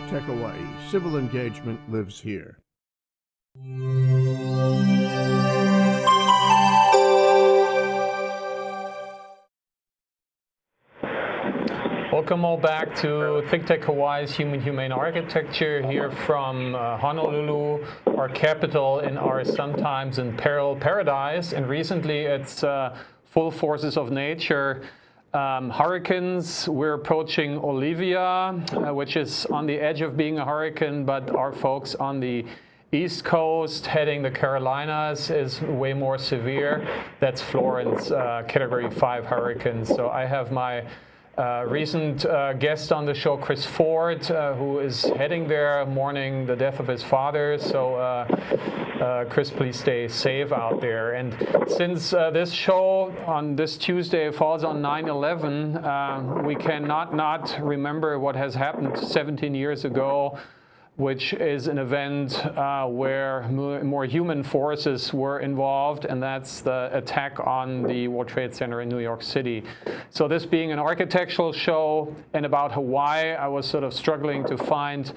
ThinkTech Hawaii. Civil engagement lives here. Welcome all back to ThinkTech Hawaii's Human Humane Architecture here from uh, Honolulu, our capital in our sometimes in peril paradise. And recently it's uh, full forces of nature. Um, hurricanes, we're approaching Olivia, uh, which is on the edge of being a hurricane, but our folks on the East Coast heading the Carolinas is way more severe. That's Florence, uh, Category 5 hurricane. So I have my uh, recent uh, guest on the show, Chris Ford, uh, who is heading there mourning the death of his father. So, uh, uh, Chris, please stay safe out there. And since this show on this Tuesday falls on 9 11, we cannot not remember what has happened 17 years ago which is an event uh, where more human forces were involved, and that's the attack on the World Trade Center in New York City. So this being an architectural show and about Hawaii, I was sort of struggling to find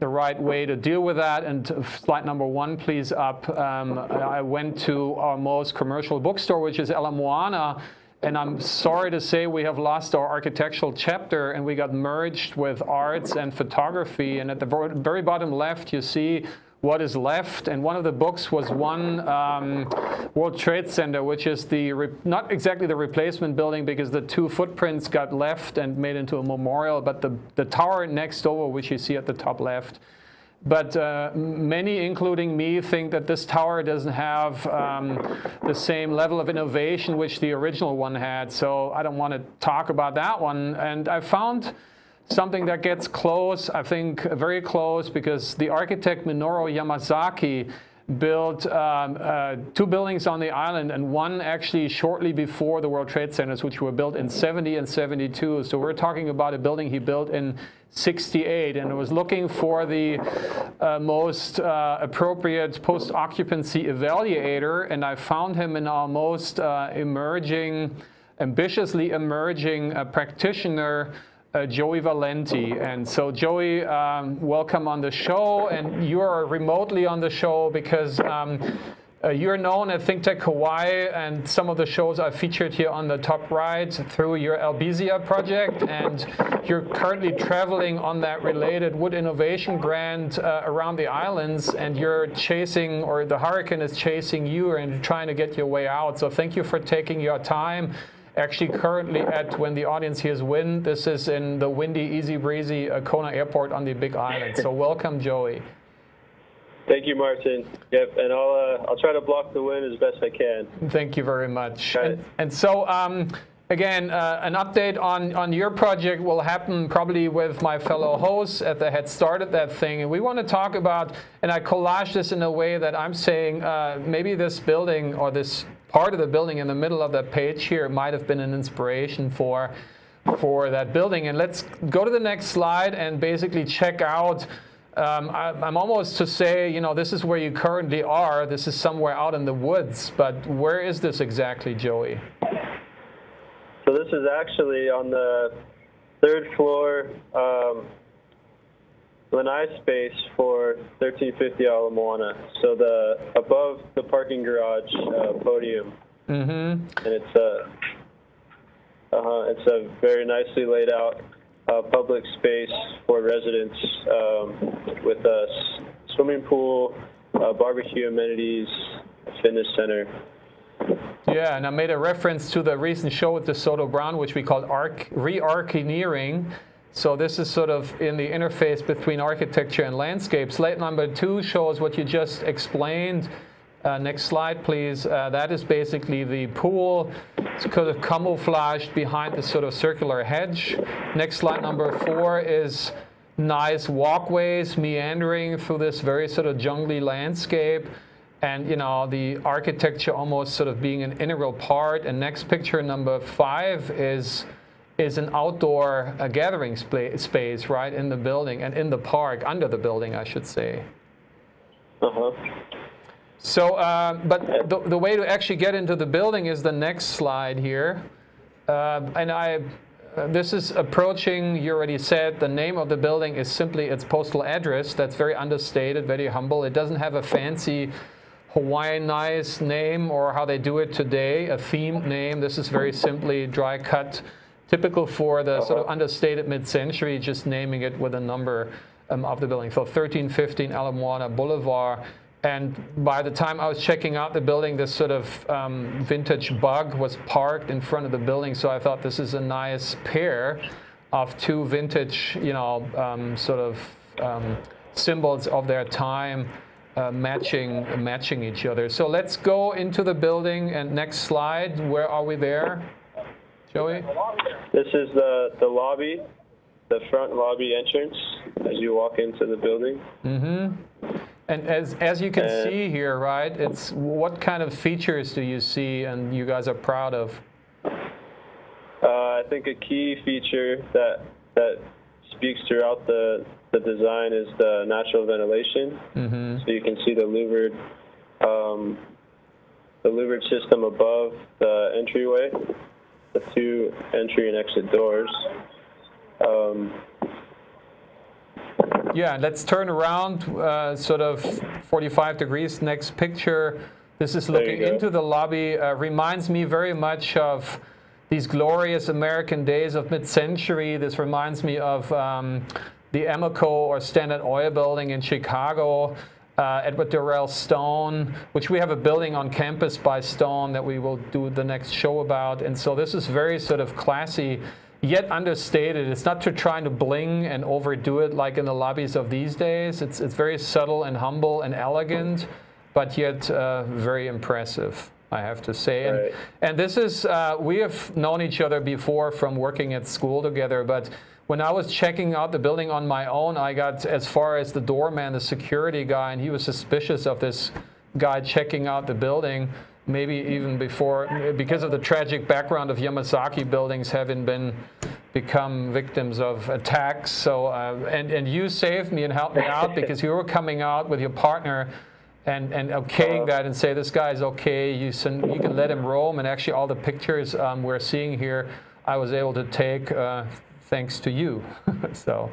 the right way to deal with that. And slide number one, please, up. Um, I went to our most commercial bookstore, which is Ala Moana, and I'm sorry to say we have lost our architectural chapter and we got merged with arts and photography. And at the very bottom left, you see what is left. And one of the books was one um, World Trade Center, which is the not exactly the replacement building because the two footprints got left and made into a memorial, but the, the tower next over, which you see at the top left, but uh, many, including me, think that this tower doesn't have um, the same level of innovation which the original one had. So I don't want to talk about that one. And I found something that gets close, I think very close, because the architect Minoru Yamasaki built um, uh, two buildings on the island and one actually shortly before the World Trade Centers, which were built in 70 and 72. So we're talking about a building he built in 68 and I was looking for the uh, most uh, appropriate post-occupancy evaluator and I found him in our most uh, emerging, ambitiously emerging uh, practitioner uh, Joey Valenti. And so Joey, um, welcome on the show. And you are remotely on the show because um, uh, you're known at ThinkTech Hawaii and some of the shows I featured here on the top right through your Albizia project. And you're currently traveling on that related wood innovation grant uh, around the islands and you're chasing, or the hurricane is chasing you and trying to get your way out. So thank you for taking your time actually currently at when the audience hears wind. This is in the windy, easy breezy uh, Kona Airport on the Big Island. So welcome, Joey. Thank you, Martin. Yep, and I'll uh, I'll try to block the wind as best I can. Thank you very much. And, and, so. Um, again, uh, an update on, on your project will happen probably with my fellow hosts at the Head Started That Thing. And we want to talk about, and I collage this in a way that I'm saying uh, maybe this building or this part of the building in the middle of that page here might have been an inspiration for, for that building. And let's go to the next slide and basically check out um, I, am almost to say, you know, this is where you currently are. This is somewhere out in the woods. But where is this exactly, Joey? So this is actually on the third floor um, lanai space for 1350 Ala Moana. So the above the parking garage uh, podium, mm-hmm. and it's a uh, it's a very nicely laid out uh, public space for residents um, with a swimming pool, uh, barbecue amenities, fitness center. Yeah, and I made a reference to the recent show with DeSoto Brown, which we called arc, re-archineering so this is sort of in the interface between architecture and landscape. Slide number two shows what you just explained. Uh, next slide, please. Uh, that is basically the pool. It's kind of camouflaged behind the sort of circular hedge. Next slide, number four, is nice walkways meandering through this very sort of jungly landscape. And, you know, the architecture almost sort of being an integral part. And next picture, number five, is is an outdoor uh, gathering space, right, in the building and in the park, under the building, I should say. Uh-huh. So, uh, but the, the way to actually get into the building is the next slide here. Uh, and I, uh, this is approaching, you already said, the name of the building is simply its postal address. That's very understated, very humble. It doesn't have a fancy Hawaiianized name or how they do it today, a themed name. This is very simply dry cut, typical for the sort of understated mid-century, just naming it with a number um, of the building. So 1315 Ala Moana Boulevard. And by the time I was checking out the building, this sort of um, vintage bug was parked in front of the building. So I thought this is a nice pair of two vintage, you know, um, sort of um, symbols of their time uh, matching matching each other. So let's go into the building. And next slide, where are we there, Joey? This is the, the lobby, the front lobby entrance as you walk into the building. Mm-hmm. And as, as you can uh, see here, right, it's what kind of features do you see and you guys are proud of? Uh, I think a key feature that that speaks throughout the, the design is the natural ventilation. Mm-hmm. So you can see the louvered um, the louvered system above the entryway, the two entry and exit doors. Um, yeah, let's turn around uh, sort of 45 degrees. Next picture. This is looking into the lobby. Uh, reminds me very much of these glorious American days of mid-century. This reminds me of um, the Amoco or Standard Oil building in Chicago. Uh, Edward Durell Stone, which we have a building on campus by Stone that we will do the next show about. And so this is very sort of classy yet understated. It's not to trying to bling and overdo it like in the lobbies of these days. It's, it's very subtle and humble and elegant, but yet uh, very impressive. I have to say. And, right. and this is, uh, we have known each other before from working at school together, but when I was checking out the building on my own, I got as far as the doorman, the security guy, and he was suspicious of this guy checking out the building maybe even before, because of the tragic background of Yamasaki buildings having been become victims of attacks. So, uh, and, and you saved me and helped me out because you were coming out with your partner and, and okaying that and say, this guy's okay, you, can, you can let him roam. And actually all the pictures um, we're seeing here, I was able to take uh, thanks to you. so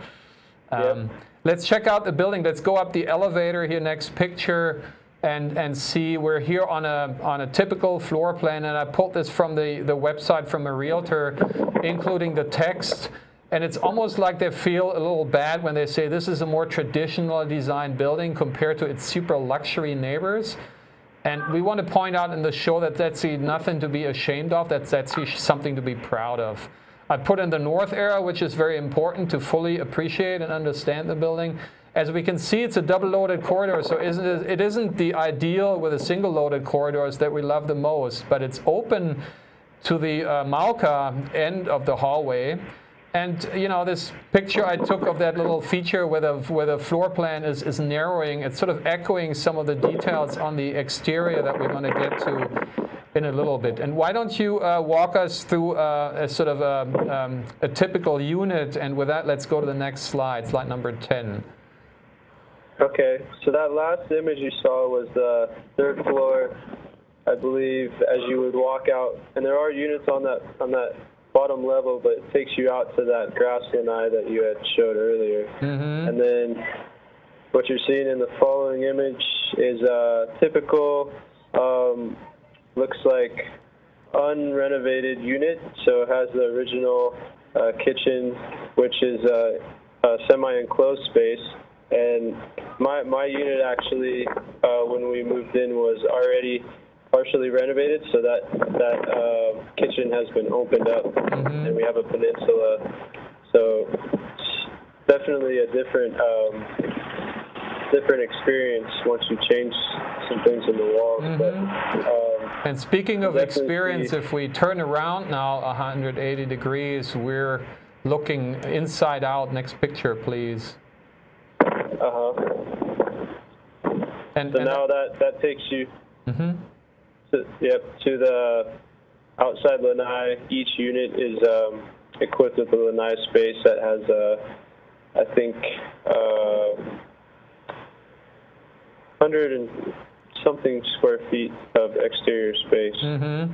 um, yep. let's check out the building. Let's go up the elevator here, next picture and, and see we're here on a, on a typical floor plan and I pulled this from the, the website from a realtor including the text and it's almost like they feel a little bad when they say this is a more traditional design building compared to its super luxury neighbors. And we want to point out in the show that that's nothing to be ashamed of, that's, that's something to be proud of. I put in the north area, which is very important to fully appreciate and understand the building. As we can see, it's a double loaded corridor, so it isn't the ideal with a single loaded corridors that we love the most, but it's open to the uh, Mauka end of the hallway. And you know, this picture I took of that little feature where the, where the floor plan is, is narrowing, it's sort of echoing some of the details on the exterior that we're going to get to in a little bit. And why don't you uh, walk us through uh, a sort of a, um, a typical unit, and with that, let's go to the next slide, slide number 10. Okay, so that last image you saw was the third floor, I believe, as you would walk out, and there are units on that on that bottom level, but it takes you out to that grass lanai that you had showed earlier. Mm-hmm. And then what you're seeing in the following image is a typical, um, looks like unrenovated unit. So it has the original uh, kitchen, which is a, a semi-enclosed space and my my unit actually, uh, when we moved in, was already partially renovated, so that that uh, kitchen has been opened up, mm-hmm. and we have a peninsula. So definitely a different um, different experience once you change some things in the walls. Mm-hmm. But, um, and speaking of experience, if we turn around now 180 degrees, we're looking inside out. Next picture, please. Uh huh. And, so and now that that takes you. Mm-hmm. To, yep, to the outside lanai. Each unit is um, equipped with a lanai space that has, uh, I think, uh, hundred and something square feet of exterior space. Mm-hmm.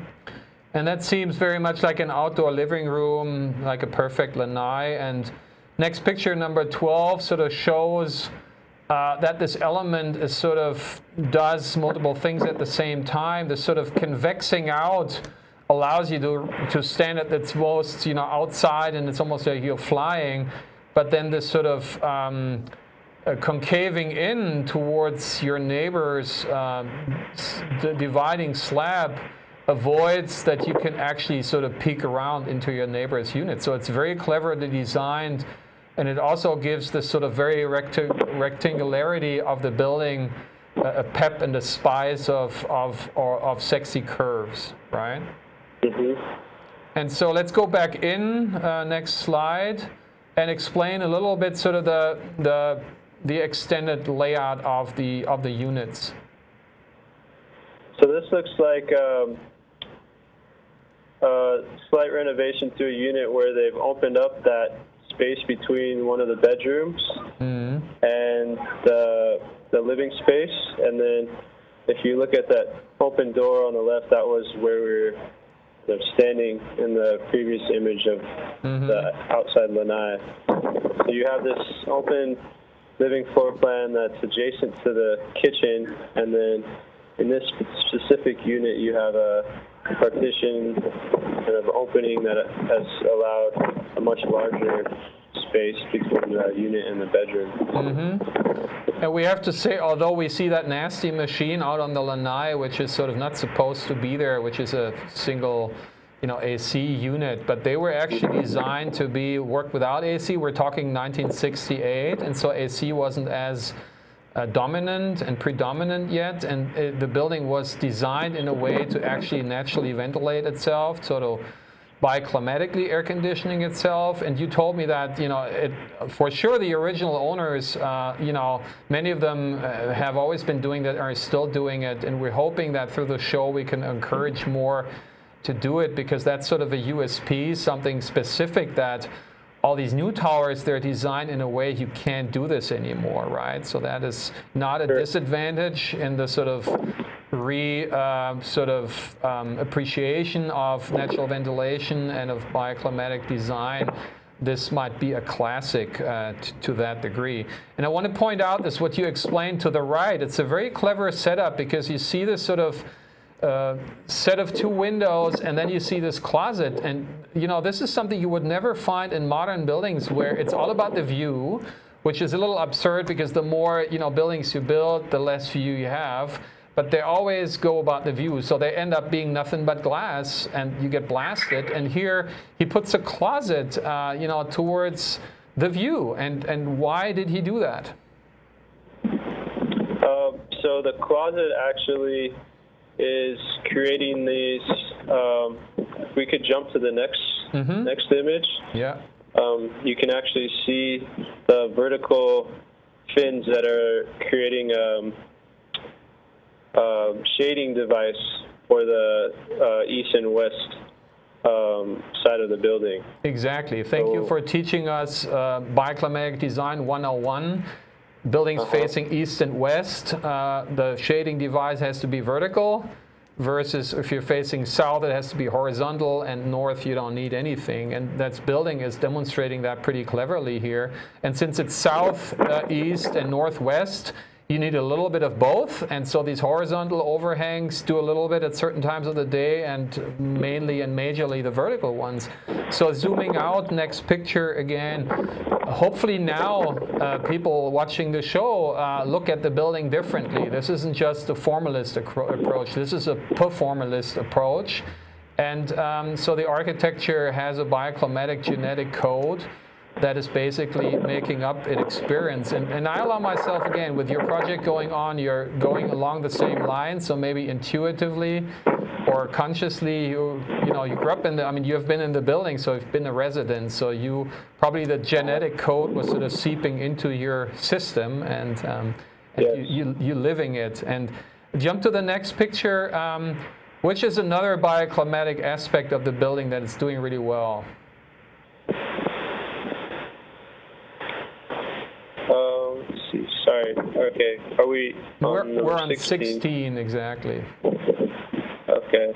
And that seems very much like an outdoor living room, like a perfect lanai. And next picture, number 12, sort of shows uh, that this element is sort of does multiple things at the same time. The sort of convexing out allows you to, to stand at its most, you know, outside and it's almost like you're flying. But then this sort of um, uh, concaving in towards your neighbor's uh, dividing slab avoids that you can actually sort of peek around into your neighbor's unit. So it's very cleverly designed and it also gives this sort of very recti rectangularity of the building a pep and a spice of, of, or, of sexy curves, right? Mm -hmm. And so let's go back in, uh, next slide, and explain a little bit sort of the, the, the extended layout of the, of the units. So this looks like um, a slight renovation to a unit where they've opened up that space between one of the bedrooms mm. and the, the living space. And then if you look at that open door on the left, that was where we were standing in the previous image of mm-hmm. the outside lanai. So you have this open living floor plan that's adjacent to the kitchen, and then in this specific unit, you have a partition kind of opening that has allowed a much larger space between the unit and the bedroom. Mm-hmm. And we have to say, although we see that nasty machine out on the lanai, which is sort of not supposed to be there, which is a single you know, AC unit, but they were actually designed to be work without AC. We're talking 1968, and so AC wasn't as uh, dominant and predominant yet, and it, the building was designed in a way to actually naturally ventilate itself, sort of bioclimatically air conditioning itself. And you told me that, you know, it, for sure the original owners, uh, you know, many of them uh, have always been doing that, are still doing it, and we're hoping that through the show we can encourage more to do it because that's sort of a USP, something specific that all these new towers, they're designed in a way you can't do this anymore, right? So that is not a disadvantage in the sort of re uh, sort of um, appreciation of natural ventilation and of bioclimatic design. This might be a classic uh, to that degree. And I want to point out this, what you explained to the right. It's a very clever setup because you see this sort of set of two windows and then you see this closet. And you know this is something you would never find in modern buildings where it's all about the view which is a little absurd because the more you know buildings you build the less view you have. But they always go about the view. So they end up being nothing but glass and you get blasted. And here he puts a closet uh, you know towards the view. And and why did he do that? Uh, so the closet actually is creating these. Um, we could jump to the next mm-hmm. next image. Yeah. Um, you can actually see the vertical fins that are creating um, a shading device for the uh, east and west um, side of the building. Exactly. Thank so, you for teaching us uh, bioclimatic design 101 buildings uh -huh. facing east and west, uh, the shading device has to be vertical versus if you're facing south, it has to be horizontal, and north, you don't need anything. And that's building is demonstrating that pretty cleverly here. And since it's south, uh, east, and northwest, you need a little bit of both. And so these horizontal overhangs do a little bit at certain times of the day and mainly and majorly the vertical ones. So zooming out, next picture again, hopefully now uh, people watching the show uh, look at the building differently. This isn't just a formalist approach, this is a performalist approach. And um, so the architecture has a bioclimatic genetic code that is basically making up an experience. And, and I allow myself, again, with your project going on, you're going along the same line, so maybe intuitively or consciously, you, you know, you grew up in the, I mean, you have been in the building, so you've been a resident, so you, probably the genetic code was sort of seeping into your system and, um, and yes. you, you, you living it. And jump to the next picture, um, which is another bioclimatic aspect of the building that is doing really well. Sorry. Okay. Are we on We're, we're on 16? 16, exactly. Okay.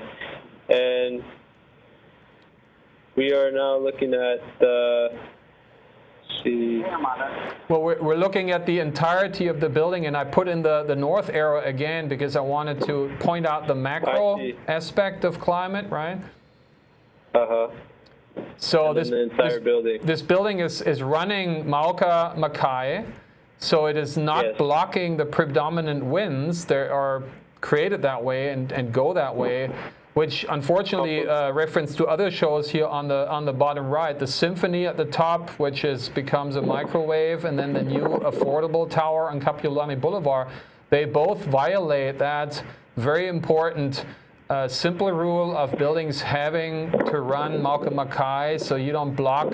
And we are now looking at the. See. Well, we're, we're looking at the entirety of the building, and I put in the, the north arrow again because I wanted to point out the macro aspect of climate, right? Uh huh. So And this this, building. this building is, is running Mauka Makai, so it is not Yes. blocking the predominant winds that are created that way and, and go that way, which unfortunately uh, reference to other shows here on the on the bottom right, the Symphony at the top, which is becomes a microwave, and then the new affordable tower on Kapiolani Boulevard, they both violate that very important uh, simple rule of buildings having to run Mauka Makai so you don't block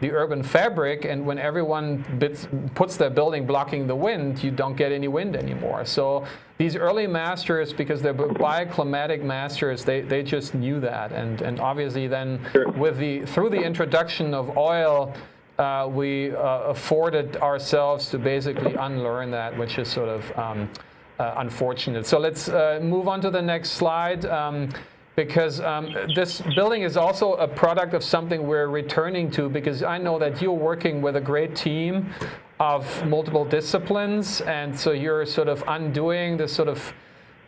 the urban fabric and when everyone bits, puts their building blocking the wind you don't get any wind anymore so these early masters because they're bioclimatic masters they, they just knew that and, and obviously then Sure. with the through the introduction of oil uh, we uh, afforded ourselves to basically unlearn that which is sort of um, uh, unfortunate. So let's uh, move on to the next slide. Um, because um, this building is also a product of something we're returning to because I know that you're working with a great team of multiple disciplines and so you're sort of undoing this sort of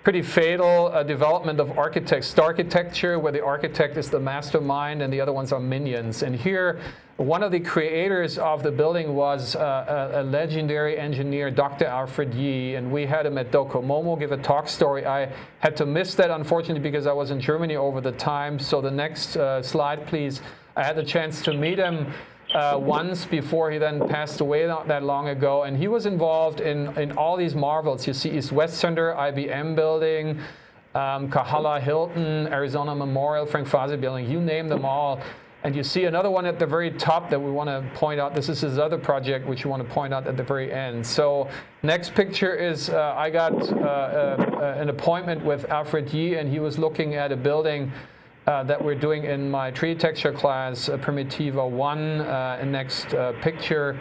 pretty fatal uh, development of architects, architecture, where the architect is the mastermind and the other ones are minions. And here, one of the creators of the building was uh, a, a legendary engineer, Dr. Alfred Yee, and we had him at Docomomo give a talk story. I had to miss that, unfortunately, because I was in Germany over the time. So the next uh, slide, please. I had the chance to meet him uh, once before he then passed away not that long ago. And he was involved in, in all these marvels. You see East West Center, IBM building, um, Kahala Hilton, Arizona Memorial, Frank Fasi building, you name them all. And you see another one at the very top that we want to point out. This is his other project, which you want to point out at the very end. So next picture is uh, I got uh, uh, an appointment with Alfred Yee, and he was looking at a building uh, that we're doing in my tree texture class, uh, Primitiva 1. Uh, and next picture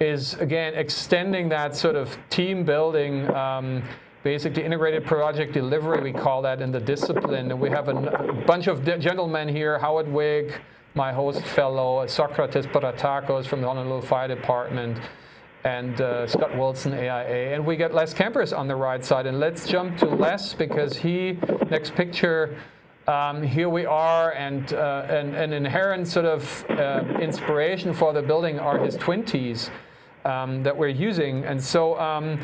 is, again, extending that sort of team building, um, basically integrated project delivery, we call that in the discipline. And we have a, bunch of gentlemen here, Howard Wiig, my host fellow, Socrates Paratakos from the Honolulu Fire Department, and uh, Scott Wilson, AIA. And we got Les Campers on the right side. And let's jump to Les because he, next picture, um, here we are, and uh, an, an inherent sort of uh, inspiration for the building are his twinties um, that we're using. And so, um,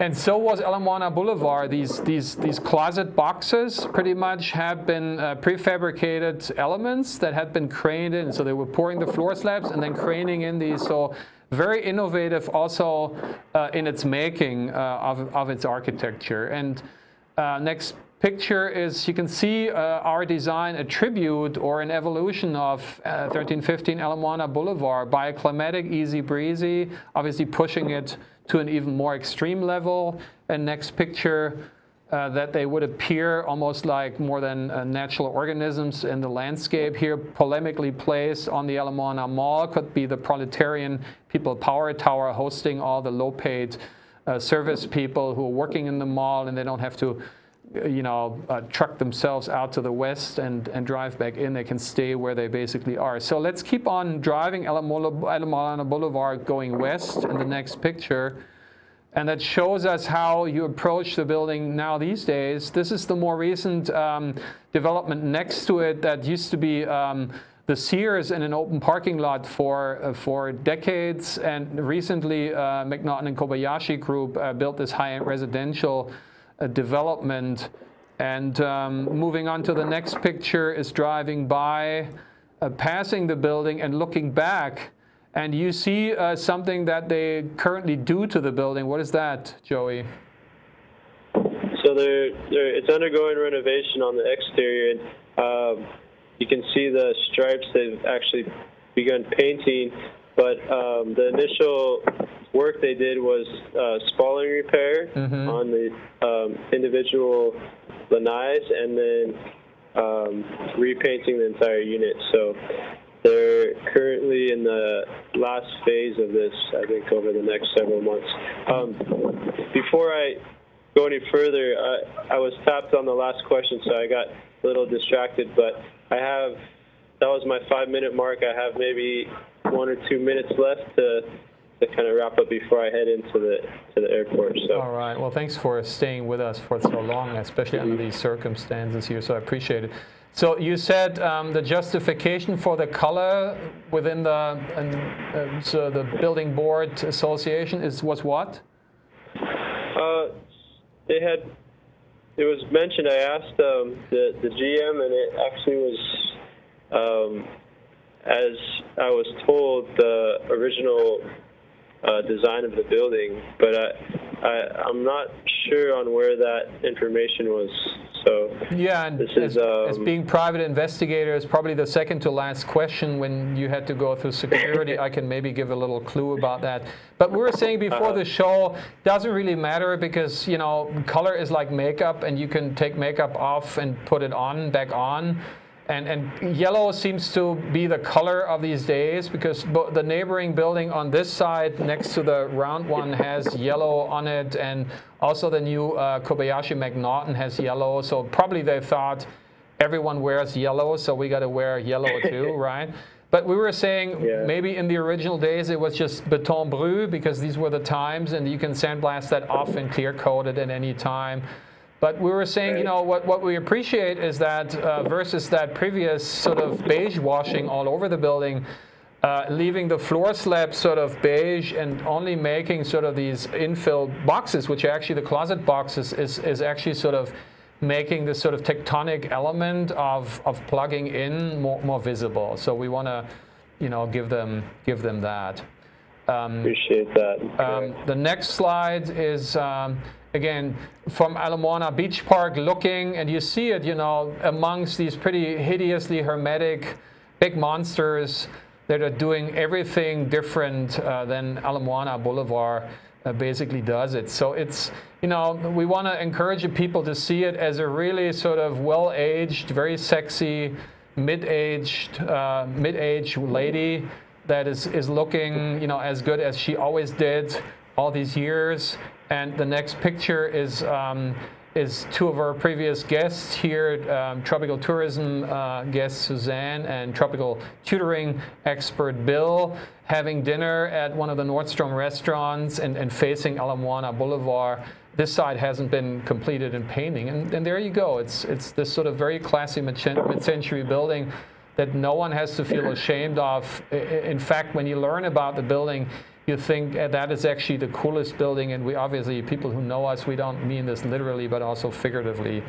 and so was Ala Moana Boulevard. These, these, these closet boxes pretty much have been uh, prefabricated elements that had been craned in. So they were pouring the floor slabs and then craning in these. So very innovative also uh, in its making uh, of, of its architecture. And uh, next picture is you can see uh, our design a tribute or an evolution of uh, 1315 Ala Moana Boulevard, bioclimatic, easy breezy, obviously pushing it to an even more extreme level. And next picture, uh, that they would appear almost like more than uh, natural organisms in the landscape. Here, polemically placed on the Ala Moana Mall could be the proletarian people power tower hosting all the low-paid uh, service people who are working in the mall and they don't have to you know, uh, truck themselves out to the west and, and drive back in. They can stay where they basically are. So let's keep on driving Ala Moana Boulevard going west in the next picture. And that shows us how you approach the building now these days. This is the more recent um, development next to it that used to be um, the Sears in an open parking lot for, uh, for decades. And recently, uh, McNaughton and Kobayashi Group uh, built this high-end residential uh, development. And um, moving on to the next picture is driving by, uh, passing the building and looking back. And you see uh, something that they currently do to the building. What is that, Joey? So they're, they're, it's undergoing renovation on the exterior. And, um, you can see the stripes. They've actually begun painting, but um, the initial work they did was uh, spalling repair on the um, individual lanais and then um, repainting the entire unit. So they're currently in the last phase of this, I think, over the next several months. Um, before I go any further, I, I was tapped on the last question, so I got a little distracted, but I have that was my five minute mark. I have maybe one or two minutes left to to kind of wrap up before I head into the to the airport. So. All right. Well, thanks for staying with us for so long, especially under these circumstances here. So I appreciate it. So you said um, the justification for the color within the uh, so the building board association is was what? Uh, it had it was mentioned. I asked um, the the GM, and it actually was um, as I was told the original uh, design of the building, but I, I I'm not sure on where that information was. So yeah, and this as, is, um, as being private investigator is probably the second to last question when you had to go through security. I can maybe give a little clue about that. But we were saying before Uh-huh. the show doesn't really matter because you know color is like makeup, and you can take makeup off and put it on back on. And, and yellow seems to be the color of these days because the neighboring building on this side next to the round one has yellow on it. And also the new uh, Kobayashi McNaughton has yellow. So probably they thought everyone wears yellow so we got to wear yellow too right? But we were saying Yeah. maybe in the original days it was just beton bru because these were the times and you can sandblast that off and clear coat it at any time but we were saying, you know, what, what we appreciate is that uh, versus that previous sort of beige washing all over the building, uh, leaving the floor slab sort of beige and only making sort of these infill boxes, which are actually the closet boxes, is, is actually sort of making this sort of tectonic element of, of plugging in more, more visible. So we want to, you know, give them, give them that. Appreciate that. Um, the next slide is um, again from Ala Moana Beach Park looking, and you see it, you know, amongst these pretty hideously hermetic big monsters that are doing everything different uh, than Ala Moana Boulevard uh, basically does it. So it's, you know, we want to encourage people to see it as a really sort of well-aged, very sexy, mid-aged, uh, mid-aged lady that is, is looking, you know, as good as she always did all these years. And the next picture is um, is two of our previous guests here, um, tropical tourism uh, guest Suzanne and tropical tutoring expert Bill, having dinner at one of the Nordstrom restaurants and, and facing Ala Moana Boulevard. This side hasn't been completed in painting, and, and there you go. It's it's this sort of very classy mid-century building that no one has to feel ashamed of. In fact, when you learn about the building, you think uh, that is actually the coolest building. And we obviously, people who know us, we don't mean this literally, but also figuratively.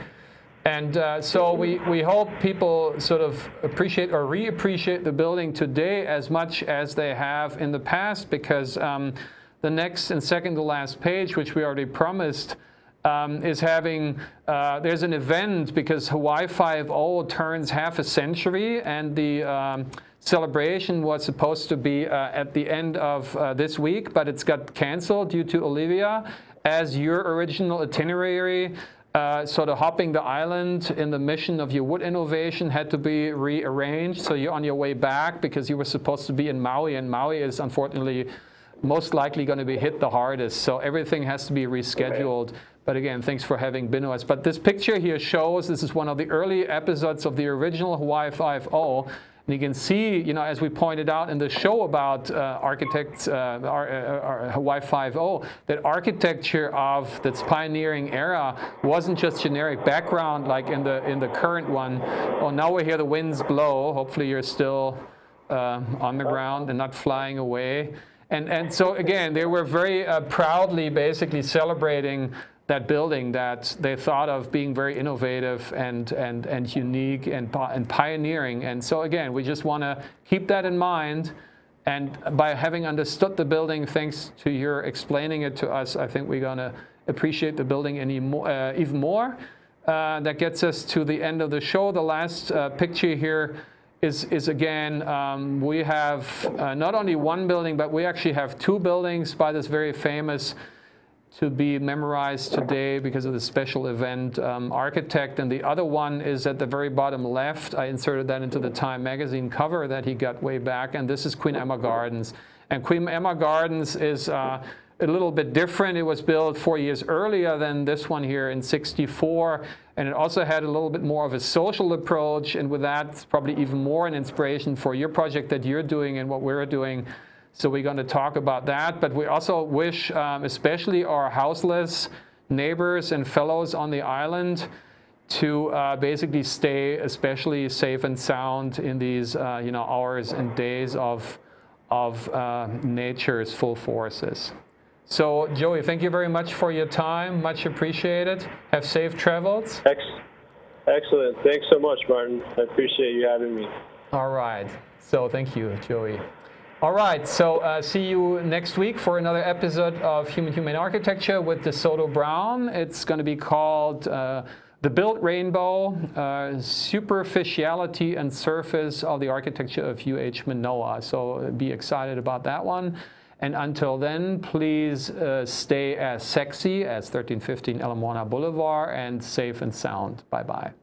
And uh, so we, we hope people sort of appreciate or reappreciate the building today as much as they have in the past, because um, the next and second to last page, which we already promised, um, is having, uh, there's an event because Hawaii Five-0 turns half a century and the um, celebration was supposed to be uh, at the end of uh, this week, but it's got canceled due to Olivia as your original itinerary. Uh, sort of hopping the island in the mission of your wood innovation had to be rearranged. So you're on your way back because you were supposed to be in Maui, and Maui is unfortunately most likely going to be hit the hardest. So everything has to be rescheduled. But again, thanks for having been with us. But this picture here shows this is one of the early episodes of the original Hawaii Five-0. And you can see, you know, as we pointed out in the show about uh, architects, uh, our, uh, our Hawaii Five-0, that architecture of this pioneering era wasn't just generic background like in the in the current one. Well, now we hear the winds blow. Hopefully, you're still uh, on the ground and not flying away. And, and so again, they were very uh, proudly basically celebrating that building that they thought of being very innovative and, and, and unique and, and pioneering. And so again, we just want to keep that in mind. And by having understood the building, thanks to your explaining it to us, I think we're going to appreciate the building any more, uh, even more. Uh, that gets us to the end of the show. The last uh, picture here is, is again, um, we have uh, not only one building, but we actually have two buildings by this very famous to be memorized today because of the special event um, architect. And the other one is at the very bottom left. I inserted that into the Time magazine cover that he got way back. And this is Queen Emma Gardens. And Queen Emma Gardens is uh, a little bit different. It was built four years earlier than this one here in 64. And it also had a little bit more of a social approach. And with that, probably even more an inspiration for your project that you're doing and what we're doing. So we're going to talk about that. But we also wish, um, especially our houseless neighbors and fellows on the island, to uh, basically stay especially safe and sound in these uh, you know hours and days of of uh, nature's full forces. So Joey, thank you very much for your time. Much appreciated. Have safe travels. Ex- excellent. Thanks so much, Martin. I appreciate you having me. All right. So thank you, Joey. All right, so uh, see you next week for another episode of Human Human Architecture with DeSoto Brown. It's going to be called uh, The Built Rainbow, uh, Superficiality and Surface of the Architecture of UH Manoa. So be excited about that one. And until then, please uh, stay as sexy as 1315 Ala Moana Boulevard and safe and sound. Bye-bye.